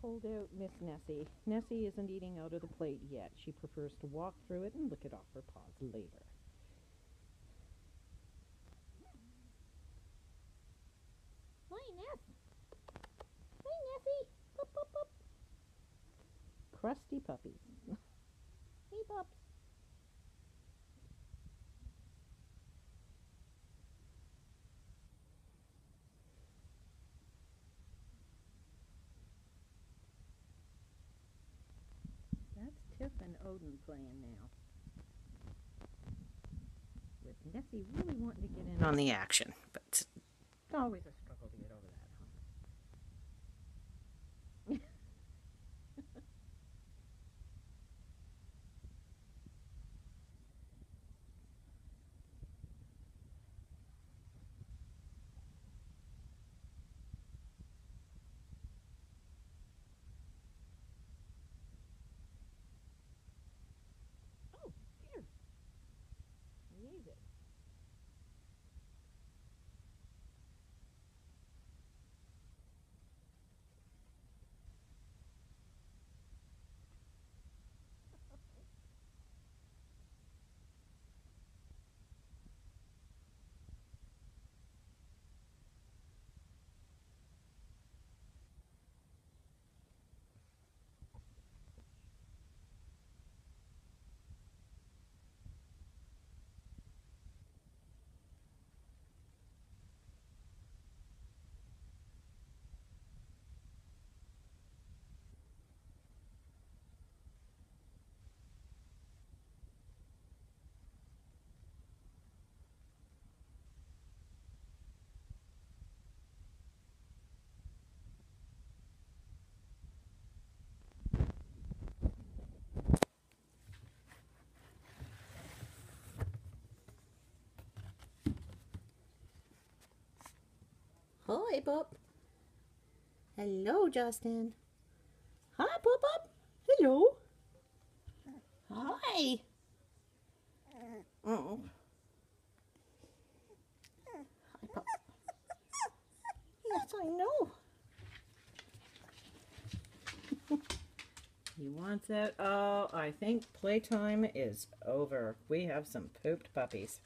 pulled out Miss Nessie. Nessie isn't eating out of the plate yet. She prefers to walk through it and lick it off her paws later. Hi, Ness. Hi, Nessie. Crusty puppies. hey, pups. Tiff and Odin playing now. With Nessie really wanting to get in on the action, but it's always a struggle to get over that hump. Oh, here. Leave it. Hi, Bob. Hello, Justin. Hi, Bob Bob. Hello. Hi. Oh. Hi. Yes, I know. he wants out. Oh, I think playtime is over. We have some pooped puppies.